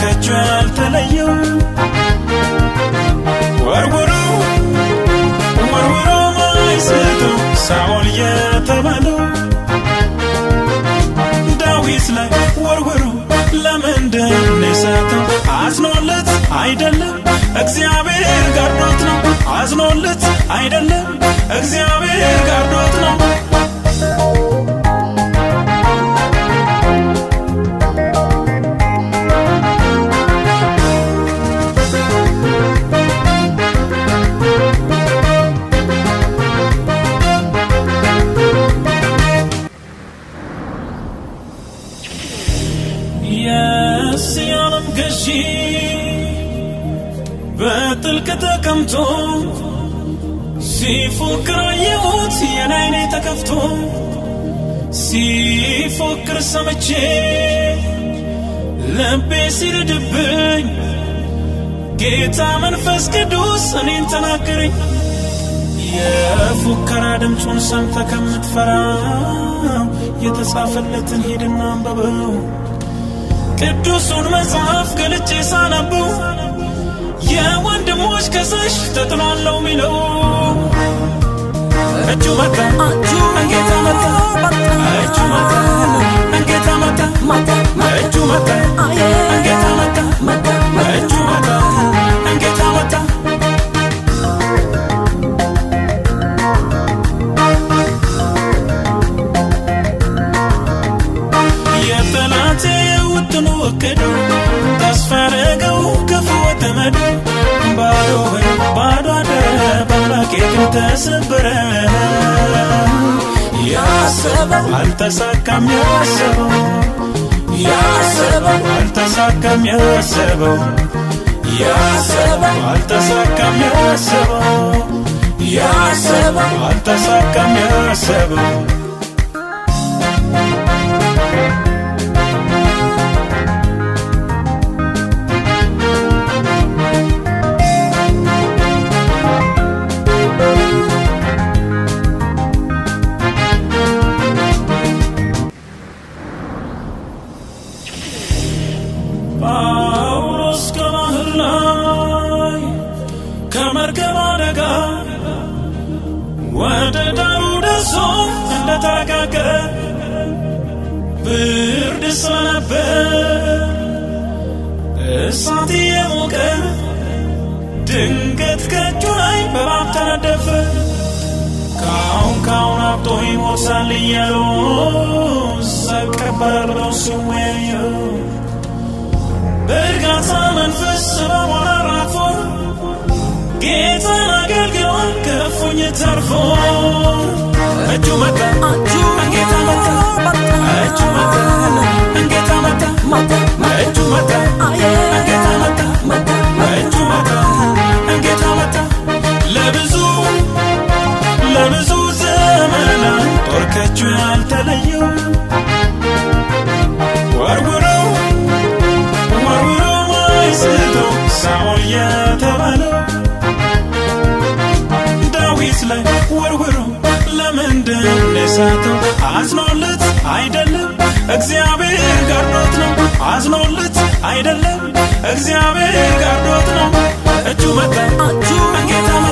ከእጁ ያልተለየው ወርውሮ ወርውሮ ማይስተው ሳኦል የተባለው ዳዊት ላይ ወርውሮ ለምንድን የሳተው አዝኖለት አይደለም እግዚአብሔር ጋርዶት ነው አዝኖለት አይደለም እግዚአብሔር ጋርዶት ነው ሲፎክር ሰምቼ ልቤ ሲርድብኝ ጌታ መንፈስ ቅዱስ እኔን ተናገረኝ። የፉከራ ድምፁን ሰምተ ከምትፈራው የተጻፈለትን ሂድና አንበበው ቅዱሱን መጽሐፍ ገልጬ ሳነበው የወንድሞች ከሳሽ ተጥሏለው ሚለው እጁ መጣ። እጁ መጣ። እንጌታ መጣ እጁ መጣ እንጌታ መጣ እጁ መጣ እንጌታ መጣ የጠላቴ ውጥኑ እቅዱ ተስፋ ያደረገው ክፉ ወጥመዱ ባዶ ባዶ አደረ በአምላኬ ግን ተሰበረ ያሰበው አልተሳካም ያሰበው ያሰበው አልተሳካም ያሰበው ያሰበው አልተሳካም ያሰበው ያሰበው አልተሳካም ያሰበው ከመርከብ አደጋ ወደ ዳሩ ደርሶ እንደተረጋገረ ብርድ ስለነበር እሳት የሞቀ ድንገት ከእጁ ላይ በባብ ተነደፈ። ካሁን ካሁን አብጦ ይሞታል እያሉ ሰቀበረው ሲወያየው በእርጋታ መንፈስ አራግፎ ጌታን አገልግሏል ከእፉኝ ተርፎ እጁ መጣ እንጌታ መጣ እጁ መጣ እንጌታ መጣ እጁ መጣ ለብዙ ለብዙ ዘመናት ጦር ከእጁ ወርውረው ወርውሮ ማይስተው ሳኦል የተባለው ላይ ወርውሮ ለምንድን የሳተው? አዝኖለት አይደለም እግዚአብሔር ጋርዶት ነው። አዝኖለት አይደለም እግዚአብሔር ጋርዶት ነው። እጁ መጣ እንጌታ መጣ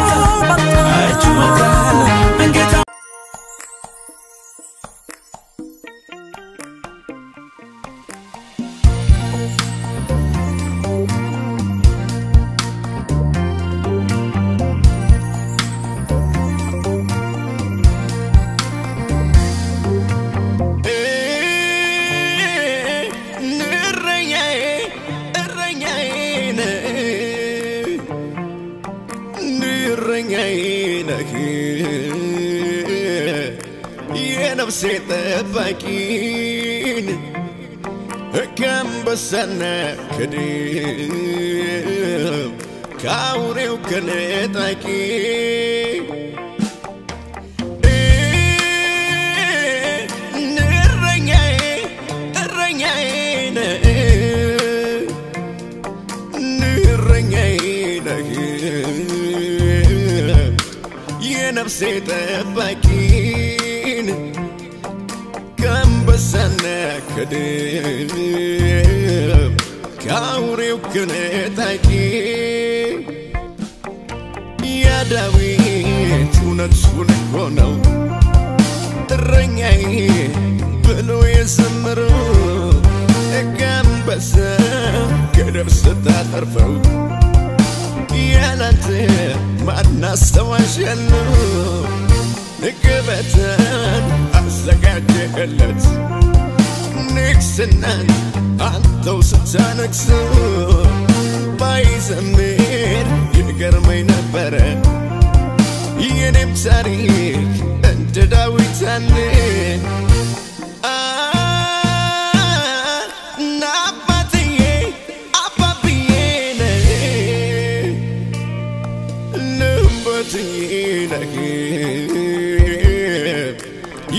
Kedri እውነቱን እኮ ነው እረኛዬ ብሎ የዘመረው ከአንበሳ ከድብ ስታተርፈው ያላንተ ማን አስታዋሽ ያለው ንግበትን አዘጋጀህለት ንግስናን አንተው ስታነግስ ባይዘምር ይገርመኝ ነበረ የኔም ታሪክ እንደ ዳዊት አለ።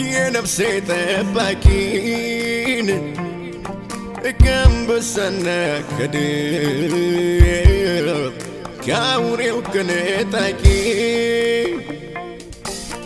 የነፍሴ ጠባቂን ከአንበሳና ከድብ ከአውሬው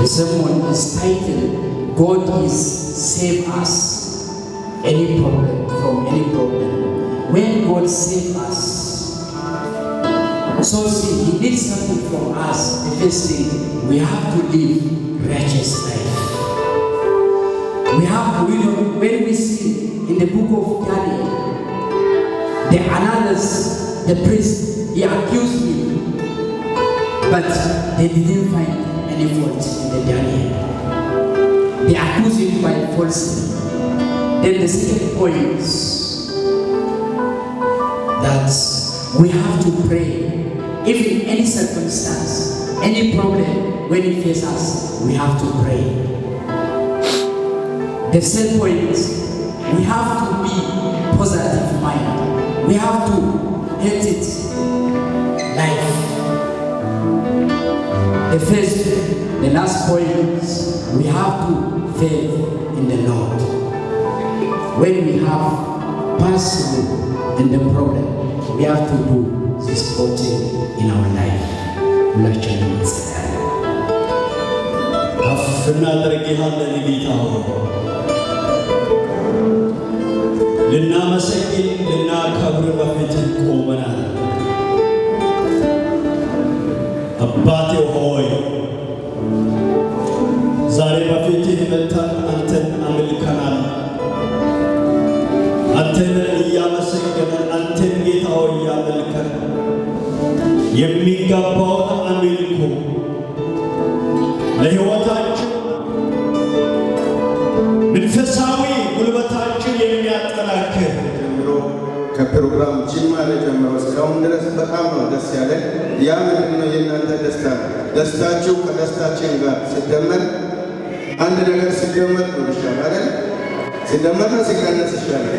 The sermon is titled God is Save Us. Any problem from any problem. When God save us. So see, He did something from us. The first thing, we have to live righteous life. We have you know, when we see in the book of Daniel, the Ananias, the priest, he accused him, but they didn't find any fault in the Daniel. They accused him by falsely. Then the second point that we have to pray, if in any circumstance, any problem, when it faces us, we have to pray. The third point we have to be positive mind. We have to hate it life. The first, the last point is we have to faith in the Lord. When we have passed through in the problem, we have to do this voting in our life. ሁላችንም እንጸልያለን። ከፍ እናደርግሃለን ጌታ ሆይ የሚገባውን አምልኮ ለሕይወታችን መንፈሳዊ ጉልበታችን የሚያጠናክር ጀምሮ ከፕሮግራም ጅማሬ ጀምሮ እስካሁን ድረስ በጣም ነው ደስ ያለን። ያ ምንድን ነው የእናንተ ደስታ ደስታችሁ ከደስታችን ጋር ሲደመር አንድ ነገር ሲደመር ነው ይሻል አይደል? ሲደመር ነው ሲቀነስ ይሻላል።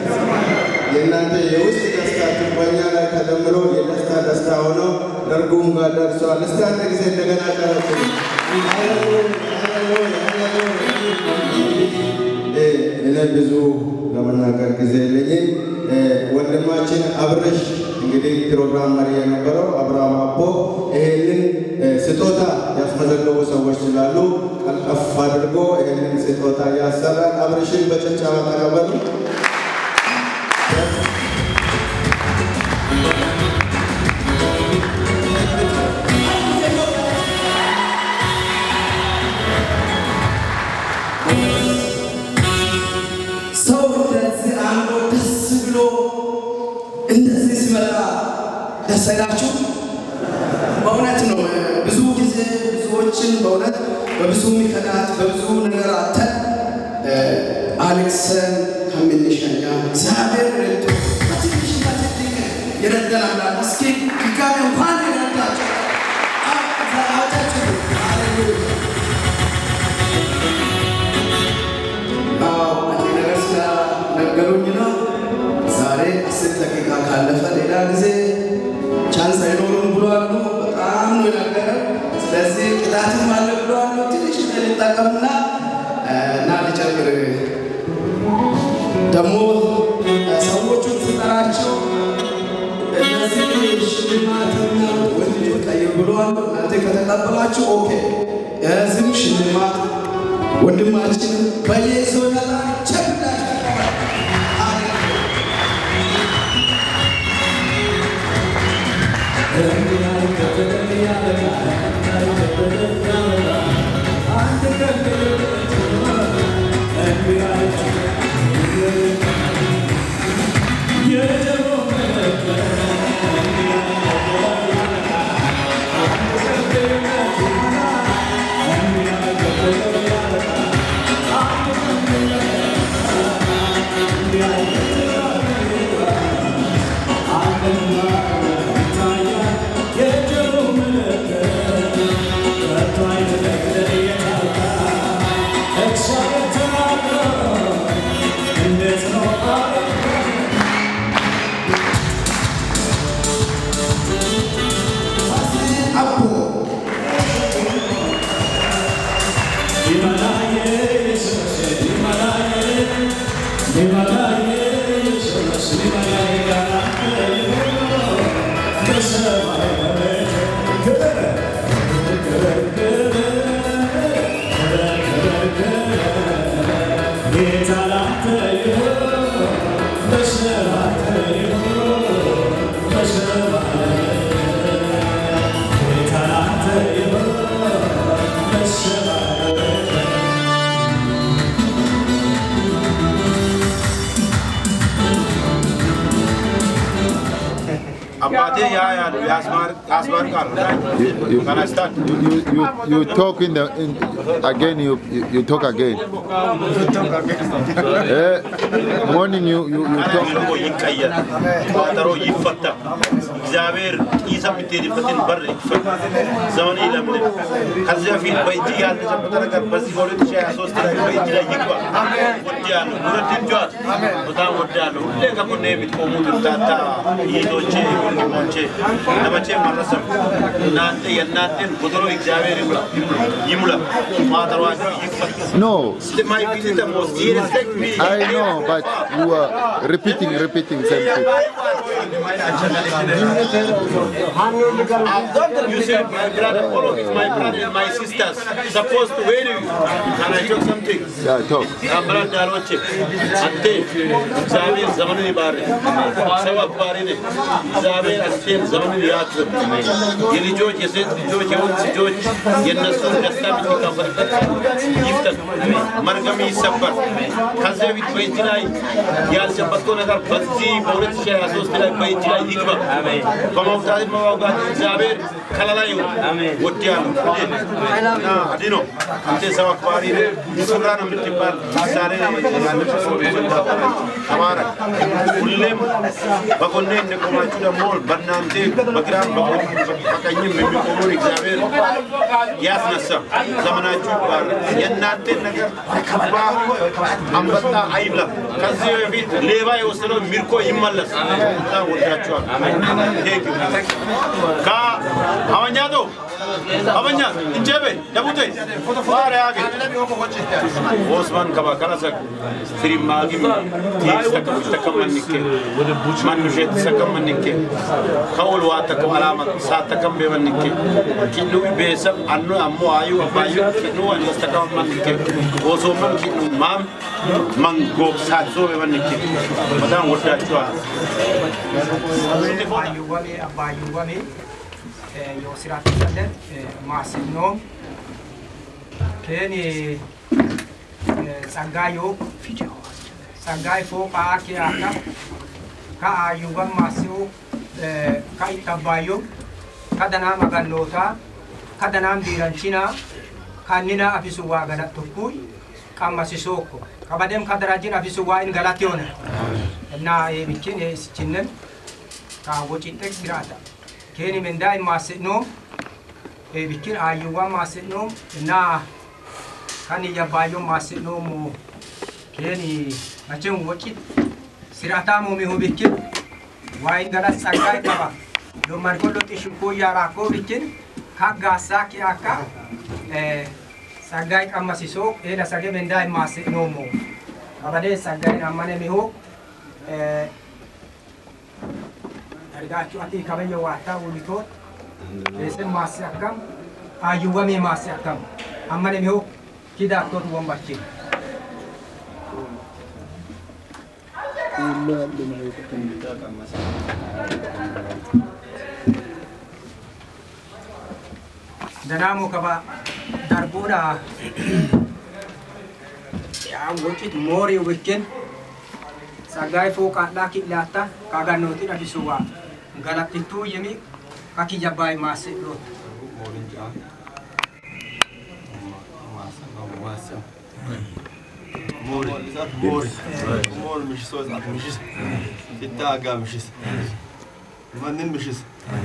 የእናንተ የውስጥ ደስታችሁ በእኛ ላይ ተደምሮ የደስታ ደስታ ሆኖ ደርጉም ጋር ደርሰዋል። እስቲ አንድ ጊዜ እንደገና ቀረችሉ እኔ ብዙ ለመናገር ጊዜ የለኝም። ወንድማችን አብረሽ እንግዲህ ፕሮግራም መሪ የነበረው አብርሃም አቦ ይሄንን ስጦታ ያስመዘገቡ ሰዎች ስላሉ ቀልጠፍ አድርጎ ይሄንን ስጦታ ያሰራል። አብረሽን በጭብጨባ ተቀበሉ። በብዙ ምክንያት በብዙ ከተቀበላችሁ ኦኬ። የህዝብ ሽልማት ወንድማችን በየሰው Krishna, Can I start? You, you, you, talk in the, in, again, you, you, talk again. You talk. Morning, you, you, talk. No. I know, but you are repeating, repeating same thing. I've done. You said my brother, all of my brother, my sisters, supposed to wear you. Can I took something. Yeah, talk. I'm brother Roche. And Dave, Zabir, Zamani Bari, Sawa Bari, Zabir, and Tim, Yeni George, you George, you George, Yenna Sun, Gastam, Gifted, Margami Sabbat, Kazevi 29, Yal Sabbat Konagar, Bazi, Boret Shah, Asos, Dilak, በእጅ ላይ ይግባ። በመውጣት በማውጋት እግዚአብሔር ከለላ ይሁን። ወዲያለሁ እና አዲኖ አንተ ሰው አክባሪ ነህ። ሱራ ነው የምትባል ምሳሌ ያለፈ ሰው ተባረክ። ሁሌም በጎኔ እንደቆማችሁ ደግሞ በእናንተ በግራም በቀኝም የሚቆሙን እግዚአብሔር ያስነሳ። ዘመናችሁ ይባረክ። የእናንተን ነገር ክባ አንበጣ አይብላ። ከዚህ በፊት ሌባ የወሰደው ሚርኮ ይመለስ። will get you. Thank you. Ka, how are you? Abanya, incebe, ne bu dey? Var ya abi. Osman kaba kalasak, firim magim, tiyiz takım takım mannikke, manujet takım mannikke, kavul va takım alamak, sa takım be mannikke, kinnu bi besem, annu ammu ayu, abayu, kinnu anlas takım mannikke, osoman kinnu mam, man gok satso be mannikke, madan ortaya çoğa. Ayu vali, abayu vali, የወስራት ሰለን ማስኖም ከኔ ጸጋዮ ጸጋይ ፎ ቃኬ አካ ከአዩወም ማሲው ka ittabbaayyoo ka danaam agannootaa ka danaam diiranchinaa kannina afisu waa gala tokkuy qammasisookko kabadem ka darajin afisu waa in galatiyoona እና የብችን የስችንን كان من داي ما سنوم بكين أيوة ما سنوم نا كان يبايو ما سنوم كان أجمع وقت سراتا مومي هو بكين واي غلط سكاي كبا لو مرقلو تشوفو يراكو بكين كعكا ساكي أكا sagay kama sisok eh nasage mendai masi nomo abade sagay namane mihok eh argachuu ati kabajja waataa ulitoota reeseen maasii akkam hayyuwwamee maasii akkam amma dhimmi hoo kidaattoota uwwan barchiin. danaamoo qabaa darbuudha ya, wocit moorii wikken sagai foo kaadhaa kidhaatta kaagannootiin afisuwaa. غلط تو يمي أكي جباي ما سيلوت مور مور مور مش سوز مشيس بتاع جا مشيس منن مشيس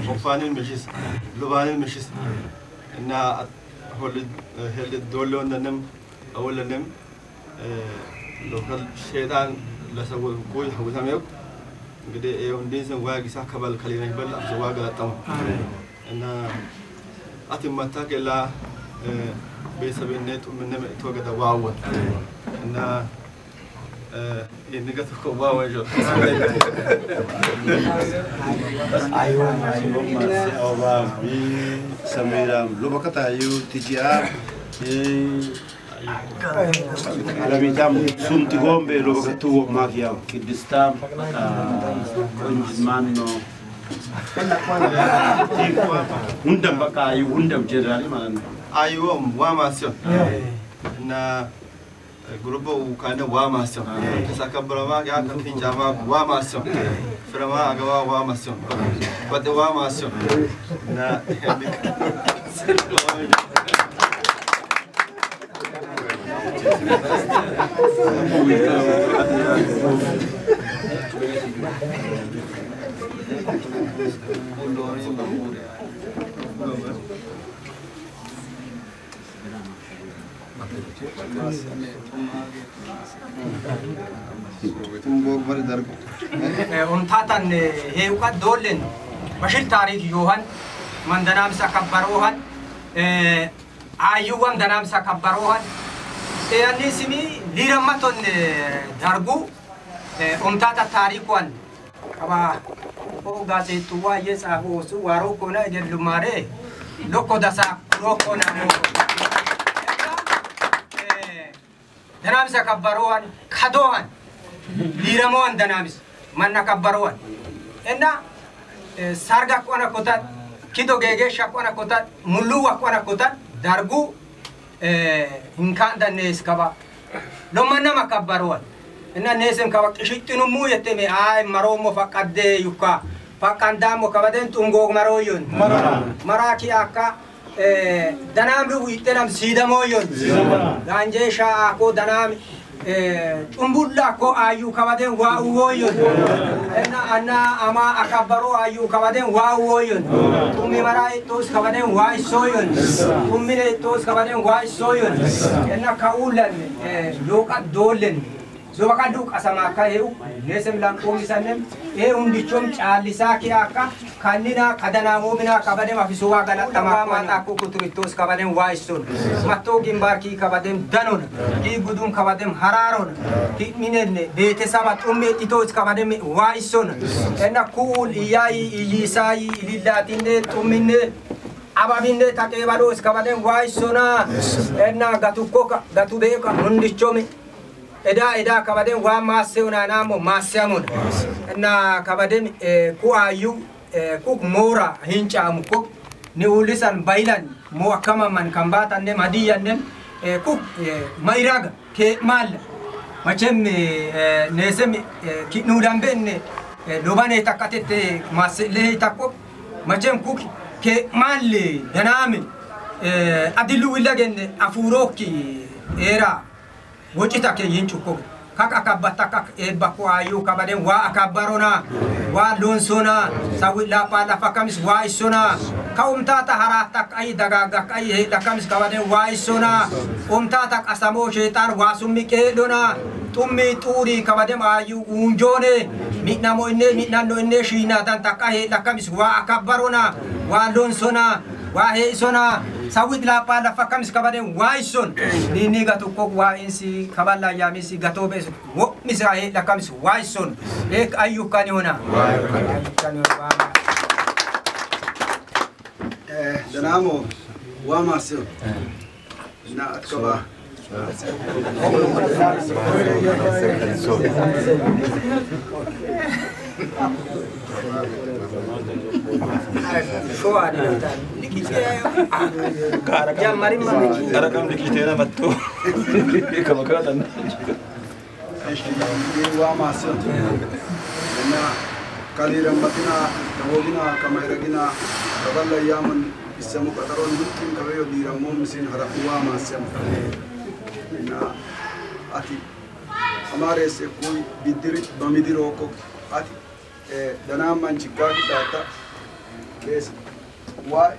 وفانن مشيس لبانن مشيس إن هل هل دولون نم أول نم لو كان شيطان لسوا كوي حوزام يوك እንግዲህ ይኸው እንዴት ዋጊ ሳከባል ከሌላ ይበል አብዘ ዋጋ አጣው እና አትመታ ከላ ቤተሰብነት ምንም ተወገደ ዋወን እና የንገት እኮ ዋወጆ ayom ayom masih awam bi samiram ayu tijia Alamitam sunti gombe lo bakatu magia kidistam manno undam baka ayu undam generali mana አይዎም ዋማስዮ እና ጉሩቦ ካነ ዋማስዮ ተሳከብረማ ያ ከንቲንጫማ ዋማስዮ ፍረማ አገባ ዋማስዮ ወደ ዋማስዮ እና ቱምቦ በሪ ደርጎ untatan heuqa dolen bashil tarik yohan man danamsa kabbarohan ayuwan danamsa kabbarohan yani simi lirammaton dargu untata tarikuan kaba o gazetuwa yes aho su waro kona gelumare loko dasa loko namo danamsa kabbarohan kadohan liramohan danamis manna kabbarohan enna sarga qona kotat kido gegesha qona hinkaan dannees qaba dhomma nama kabbaroon inna neesin kaba qishixxinummuu yetteme aay maroommo faqqaddee yukka faqqandaammo kabaden xungoo marooyyon maraaki akka danaam dhugu ixxenam siidamoyyon gaanjee shaa'aakoo danaami Eh, umbulla ko ayu kabaden wa uwoyon enna anna ama akabaro ayu kabaden wa uwoyon tumi marai tos kabaden wa isoyon tumi re tos kabaden wa isoyon enna kaulan eh, lokat dolen. Zobaka du qasama akka heu nesem lanqoomisanem ee hundichom caallisaa kee akka kannina kadanaamomina kabadem afisuwaa galaxamaamaxaakko kuturittos kabadem waa isson mattoo gimbaarkii kabadem danona kii gudum kabadem haraarona ki minenne beetesaba xumme ixitoos kabadem waa issona enna ku'ul iyyaayi iyyiisaayi ilillaatinne xumminne ababinne taqeebadoos kabadem waa issona enna eda eda kabaden wa masse una namo masse amun na kabaden eh, ku ayu eh, ku mora hincha am ku ni ulisan bailan mo kama man kambata ne madiyan ne eh, ku mairaga ke mal. Machem ne sem ki nudan benne lobane takatete masse le takko machem ku ke mal daname adilu illagenne afurokki era. Wocita ke yincukko kak akabbata kak ebbakko ayu kabaden wa akabbarona wa lonsona sawi lapa lafa kamis wa isona ka umtata harata ay dagaga ay he kamis kabaden wa isona umtata asamo shaitan wa summi kedona tummi turi kabaden ayu unjone. Mitnamo inne mitnanno inne shina tan takahe lakamis wa akabbarona wa lonsona wahai sona sawit la pala fakam skabade waison ni kan ni gatu ko wa insi kabala ya misi gato be wo misra he la kams waison ek ayu kaniona eh danamo wa masio na atkaba Thank you. Ara kam likite na battu. Kamu kau tan. Dewa masuk. Karena kali rambatina, kawogina, kamairagina, kaballa yaman isamu kataron hutim kawayo di ramon mesin harakuwa masam. Na ati amare se kui bidirit bamidirokok ati e, danam manchikwa kita ata kes why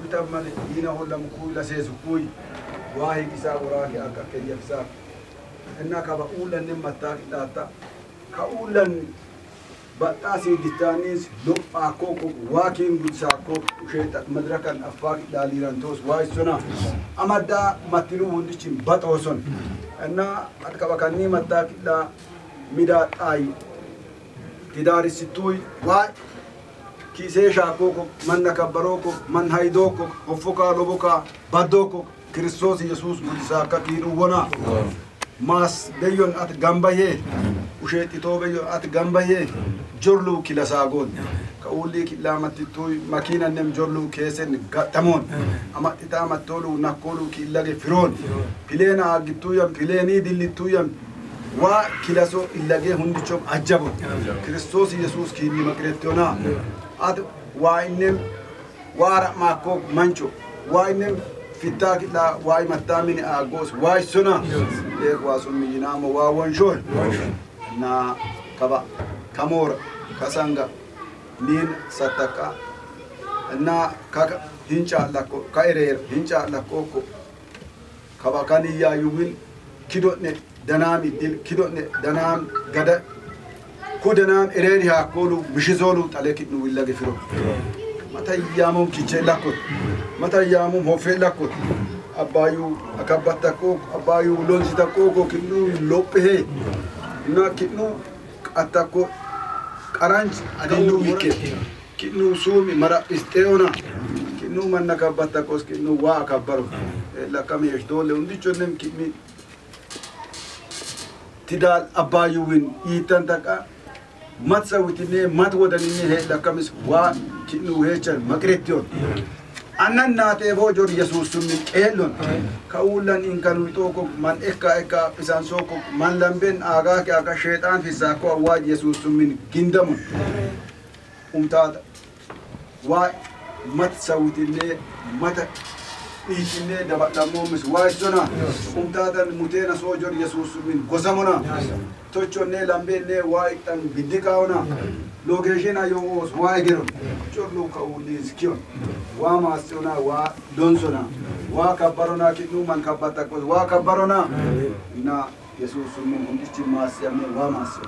ዱተመን ይነ ሆለም ኩ ለሴሱ ኩይ ዋ ሂቂሳ ወራኪ አካ ከየፍሳ እና ከባ ኡለን መታ ዳታ ከኡለን በጣሲ ዲታኒስ ሎጳ ኮኮ ዋኪን ጉድሳ ኮ ሼጣ መድረከን አፋቂ ዳሊረንቶስ ዋይሶና አመዳ መትሉ ሁንድችን በጦሶን እና አጥቀባ ከኒ መታ ቂዳ ሚዳ ጣይ كيسي شاكوكو من نكبروكو من هيدوكو خفوكا لبوكا بدوكو كريستوس يسوس مجزاكا كينو ونا ماس بيون أت جنبه وشيت إتو بيون أت جنبه جرلو كلا ساقون كأولي كلا متتوي مكينة نم جرلو كيسن تمون أما إتام تولو نقولو كلا فرون بلينا أجتو يم بليني دلتو يم وا كلا سو إلا جه هندي شوم أجابو كريستوس يسوس كيني مكرتيونا at waa innem waara maakko mancho waa innem fittaa kidhaa waa imattaa mini aaggoos waa issona eeg waa sun miyyinaamo waa wonshoy na kaba kamoora kasanga niin sattaqa እና hinca lakko ka ereer hinca lakkookko kaba kan iyyaayuwin kido'ne danaam iddil kido'ne danaam gada kudanaan ireeni haa koolu mishi zoolu xalee kidnu willa gefiro mata iyyaamuun kichee lakkot mata iyyaamuun hoofee lakkot abbaayu akabbatta koo abbaayu lonsita koo koo kidnu loophehe inna kidnu qatta koo qaranj adinnu wiike kidnu suumi mara isteona kidnu manna kabbatta koos kidnu waa akabbaru lakkame yeshtoole hundichonnem kidni tidaal abbaayuwin iittan takka mat sawitine mat wodanine he lakamis wa kinu hechan makretyon annan naate bojor yesus summin qeellon ka ullan in kanu itoko man ekka ekka isan soko man lamben aga ke aga shaytan fisa ko wa yesus summin gindamun umtata wa mat sawitine mata dhiisinee dabadhamoomis waayisona umtaatan muteena soojor yesuus min gosamona tochonne lambenne wa'i tan bindikaona lokeshena yogos wa'i geron. Chollo kawuliskion wa masiona wa donsona wa kabbarona kidnuman kabbatakos wa kabbarona na. Yesus sumun hundichi masiyame wa masio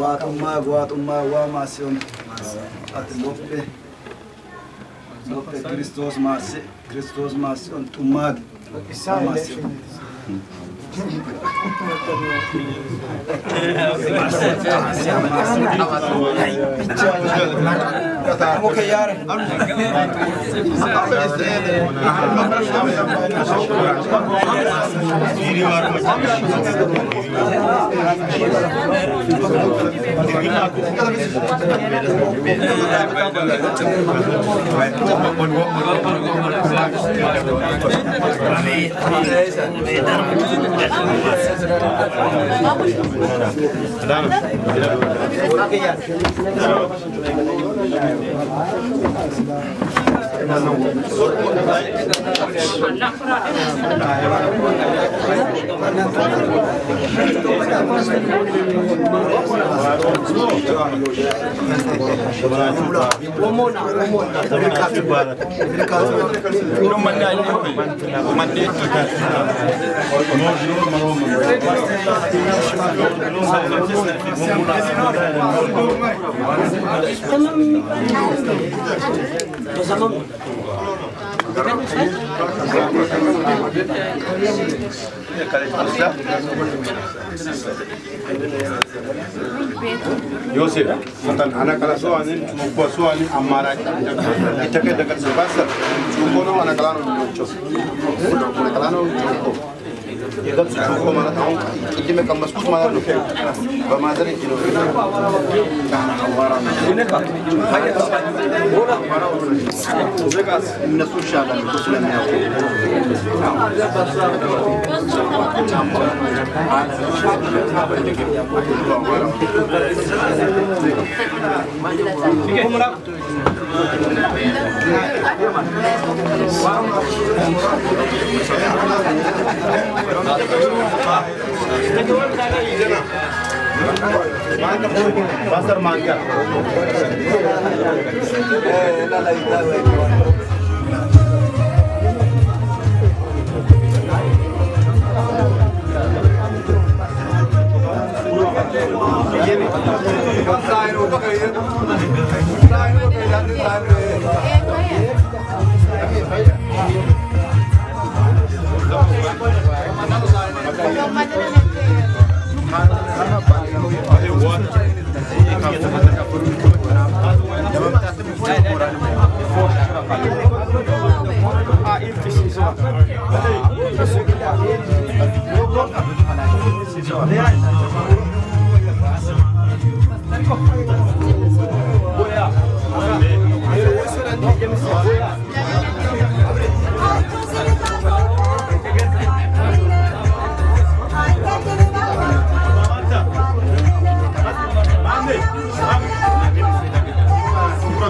wa waatummaa waa maasiyoon ati boppe. Kristos masi, Kristos masi, on tumak. Masi. Okay, Yare. Vamos. Tamam. O zaman Yosef, sudah, ana kala so anin chumukwa so anin amara kayak dekat sebasa chumkono anak kalau no chos. Kula kala no. يدبس بسر مانگا سائن ہو پکڑے سائن ہو پکڑے Yeah.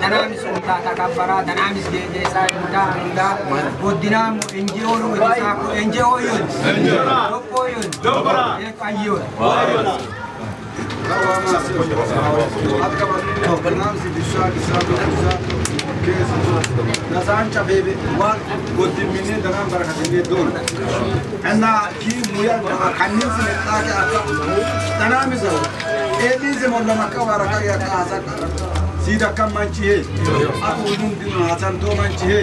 danaanis hundaa takabbaraa danaanis geejeessaa hundaa hundaa guddinaa enjiyoon hundisaa kun enjiyoon dokkoon eekayyoon. Akka barnoota barnaamsi bishaan isaa bitamuusaa. نزان چا بی بی وار گوتی منی دنان برا خدمی دول اندا کی مویا دنان خنین سی نتا کے آتا دنان بی سو ایلی سی مولا مکہ وارا کھا یا کھا آسا کھا سیدھا کم منچی ہے اب اولون دن حسن دو منچی ہے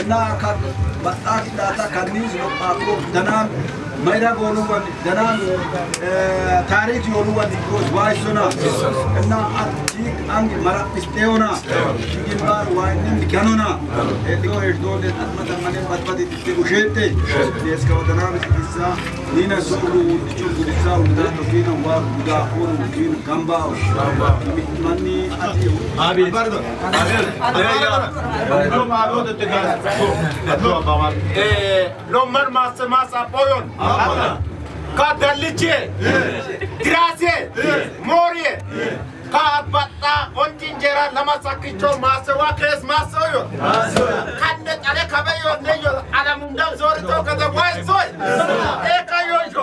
اندا کھا بطا کی داتا خنین سی نتا کھا دنان mayrag oluvan danan tarih oluvan ikos vaisona enna atik ang marap isteona gil bar wainin dikanona edio edo det atmata mane patpati ditte ushete deska danan kissa nina sulu dichur gudisa uda tofina wa guda hor gudin gamba mitmani ati abi pardon abi abi lo malo de tegas lo mar mas mas apoyon ka dalliche dirase morye ka batta ontinjera lama sakicho masewa kes masoyo kanne tale kabeyo neyo alamunda zor to kada waisoy eka yojo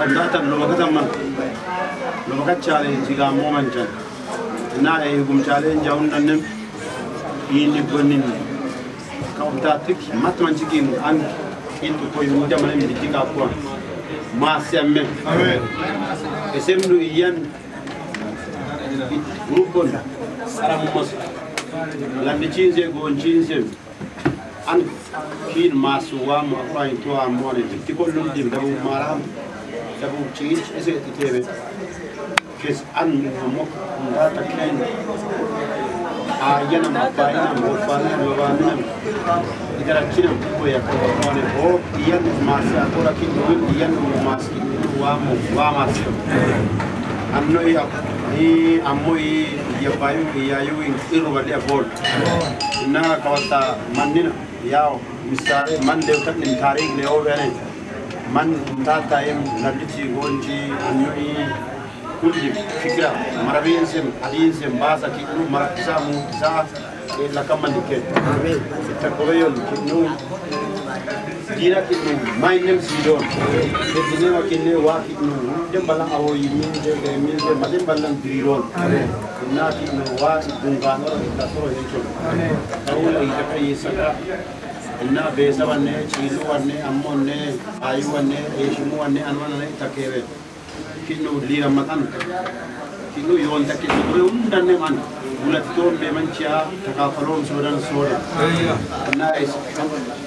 fakkaatan lubakatan man lubakat chaalenji gaammoo mancan innaa eegum chaalenja hundannem inni gonninni ka ubtaattik matmanchikiin anki intu koyyuu damane miti kaakkuwan maasiyamme isemnu iyyan gurubbon sarammas landichiinse goonchiinse an. Kiin maasuwaamu akuraan itoo ammoone itti kollum dibdabuu maaraam Jabuchich ese'ititebe kes'anmijomok kundata tlen ayanam apainam opanam yobanam idarachinam kuyakobanebo iyanus masiakorakinyowim iyanus maskitinu wamo wamasio anno i i ammo i yabayu iyayu in irubali abol inna kawata mannina yao misare man lewtan nin tarik leo benen من تاتا يم نبتي غونجي أنوي كل فكرة مربين سم حدين سم باسا كي نو مركزا موتزا إلا كمان دكت تكويل كي نو dira kinu my name sidon. De dine wa kinne wa kinu de bala awo yimin de de min de made balan diron na kinu wa dunga no da soro hecho amen awu ida እና ቤተሰባኔ ቺሉዋኔ አሞኔ አዩዋኔ ኤሽሙዋኔ አንዋናኔ ተኬቤ ኪኑ ሊረመጣን ኪኑ የወንተ ኪኑ ዱሬ ሁንዳኔ ማን ሁለቶን ቤመንቺያ ተካፈሎም ሶዳን ሶዳ እና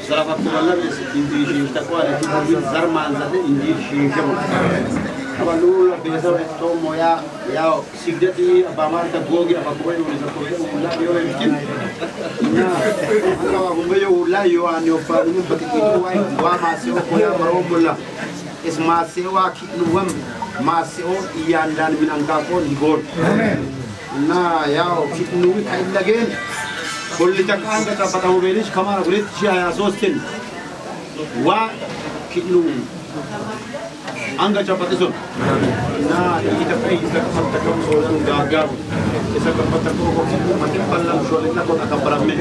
ሰራፋቱ ወላ እንዲ ሽንተቋ ለኪኑ ዘር ማንዘለ እንዲ ሽንከሙ abalula beza to moya ya sigdati abamarta gogi abakoyo unaweza kuweza ulayo mkin na akawa kumbeyo ulayo aniofa ni patikitu wai wa maseo kwa marombola is maseo ya maseo iyandan minangako ngor na yao kitnuwi kailagen kulli takanga tapata ubelish kamara gulit chia ya sostin wa kitnuwi an ga chapa isun na ita kai isa ka fatta kan soran gagar isa ka fatta ko ko makin ballan sholin na ko ka baran me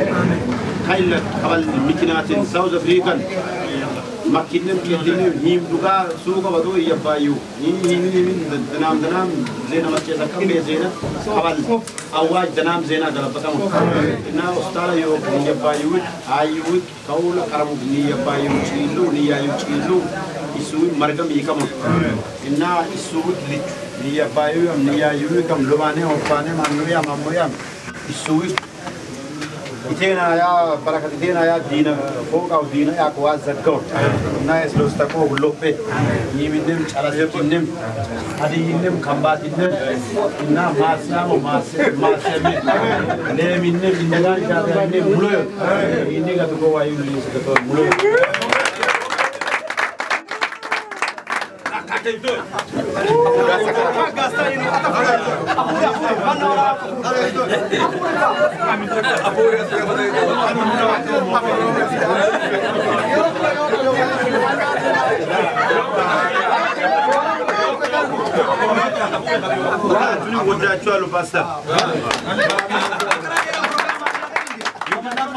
kai la kabal mikinatin south african makinen kiyadini him duga suuqa wado iya baayu him him him danam danam zena mace sa kambe zena awal awaj danam zena dalabakam ina ustala yo iya baayu ayyu kaula karamu iya baayu chilu iya yu chilu مرکم لوانے منویام آیا tem dois. Vai gastar aí, não. Apura, apura. Apura,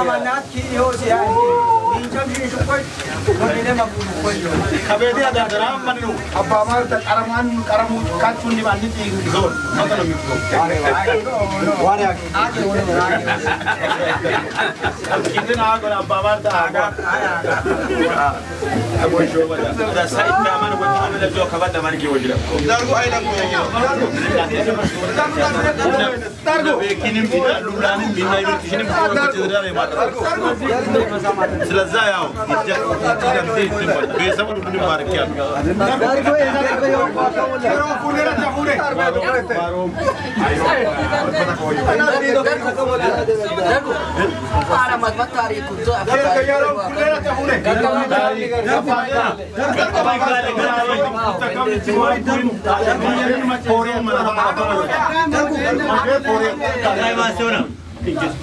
Amanat ki yoz yani. kabee daa daaraan mannu abbaa maalta qaramaan qaramuu kaachuun ni baanni tiigu zoon matala mitu waan yaa kinni naa gona abbaa maalta aagaa agoo shoo bada da sa'id daa mana gojjaa mana joo kabadda mana gii wajjira darbu ayna kuyaa سلزا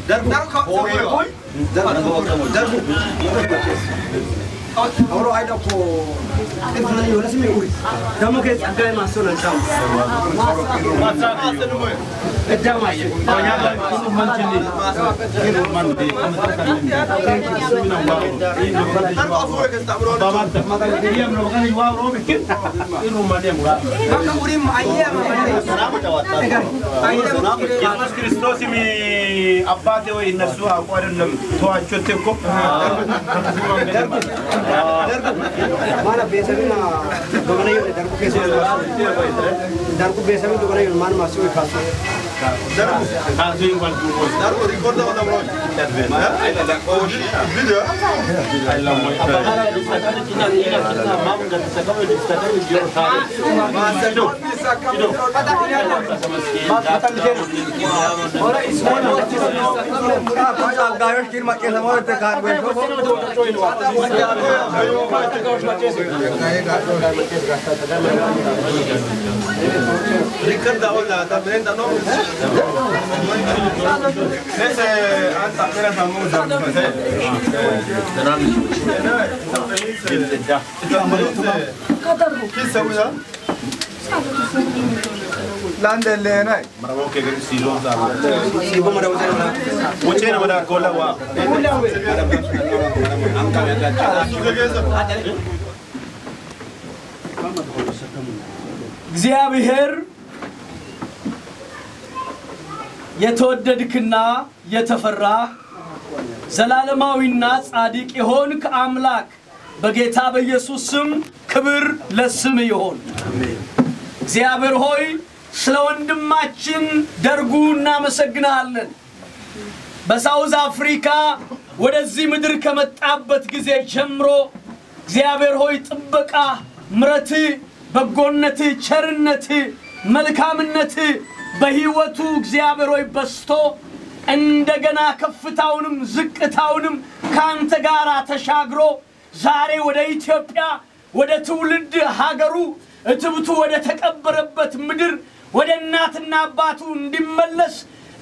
Dar ko dar ko Oro ada ko ifna yo lasi me uri. Damo ke agai maso na dam. Masa masa no boy. Edam ay. Konya ba kinu manjili. Kinu mandi. Sumina wa. Ino mandi. Baba ta maka diam no kan wa ro me kin. Ino mandi mura. Maka uri maiya ma mandi. Salamu tawatta. Yesus Kristus mi abbate o inna suha qadun lam tuwa chotte ko. दोकानै हुने धर्क धर्म बेसी दोकानै हुने मान मासु खास Darbo. Ah, so you want to watch. Darbo, record on the road. That way. I like watch video. I love my friend. أنا لساتني كنا كنا كنا ما من قد سكوا لساتني جور ثاني. ما سكوا لساتني جور ثاني. ما سكوا ولا اسمه لا تقول غايش كير ما كذا ما تكار بيش. Ricardo, hola, también, ¿no? Neyse ben takdir efendim hocam. Kimse bu ya? Lan delle nai. Marabo ke gari silo እግዚአብሔር የተወደድክና የተፈራህ ዘላለማዊና ጻድቅ የሆንክ አምላክ በጌታ በኢየሱስ ስም ክብር ለስም ይሆን። እግዚአብሔር ሆይ ስለ ወንድማችን ደርጉ እናመሰግንሃለን። በሳውዝ አፍሪካ ወደዚህ ምድር ከመጣበት ጊዜ ጀምሮ እግዚአብሔር ሆይ ጥበቃ፣ ምረት፣ በጎነት፣ ቸርነት፣ መልካምነት በህይወቱ እግዚአብሔር ሆይ በስቶ እንደገና ከፍታውንም ዝቅታውንም ከአንተ ጋር ተሻግሮ ዛሬ ወደ ኢትዮጵያ ወደ ትውልድ ሀገሩ እትብቱ ወደ ተቀበረበት ምድር ወደ እናትና አባቱ እንዲመለስ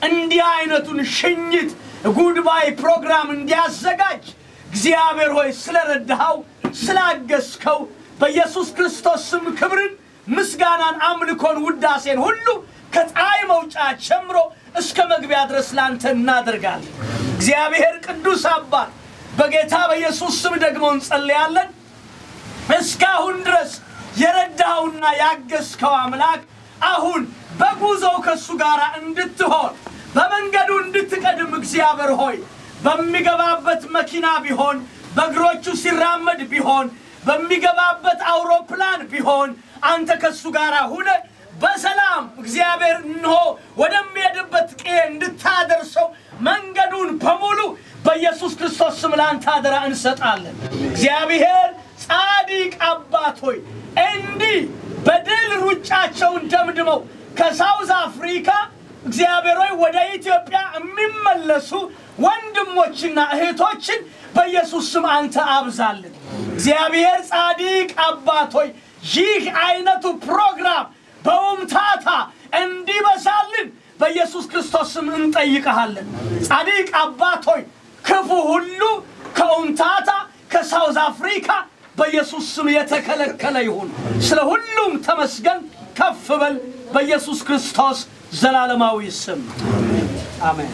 እንዲህ አይነቱን ሽኝት ጉድባይ ፕሮግራም እንዲያዘጋጅ እግዚአብሔር ሆይ ስለረዳኸው ስላገዝከው በኢየሱስ ክርስቶስ ስም ክብርን፣ ምስጋናን፣ አምልኮን፣ ውዳሴን ሁሉ ከፀሐይ መውጫ ጀምሮ እስከ መግቢያ ድረስ ላንተ እናደርጋለን። እግዚአብሔር ቅዱስ አባት በጌታ በኢየሱስ ስም ደግሞ እንጸልያለን። እስካሁን ድረስ የረዳኸውና ያገዝከው አምላክ አሁን በጉዞው ከእሱ ጋር እንድትሆን በመንገዱ እንድትቀድም እግዚአብሔር ሆይ በሚገባበት መኪና ቢሆን በእግሮቹ ሲራመድ ቢሆን በሚገባበት አውሮፕላን ቢሆን አንተ ከእሱ ጋር ሁነ በሰላም እግዚአብሔር እንሆ ወደሚሄድበት ቄ እንድታደርሰው መንገዱን በሙሉ በኢየሱስ ክርስቶስ ስም ለአንተ አደራ እንሰጣለን። እግዚአብሔር ጻድቅ አባት ሆይ እንዲህ በድል ሩጫቸውን ደምድመው ከሳውዝ አፍሪካ እግዚአብሔር ሆይ ወደ ኢትዮጵያ የሚመለሱ ወንድሞችና እህቶችን በኢየሱስ ስም አንተ አብዛልን። እግዚአብሔር ጻድቅ አባት ሆይ ይህ አይነቱ ፕሮግራም በውምታታ እንዲበዛልን በኢየሱስ ክርስቶስ ስም እንጠይቀሃለን። ጻድቅ አባት ሆይ ክፉ ሁሉ ከኡምታታ ሳውዝ አፍሪካ በኢየሱስ ስም የተከለከለ ይሁን። ስለ ሁሉም ተመስገን፣ ከፍ በል በኢየሱስ ክርስቶስ ዘላለማዊ ስም አሜን።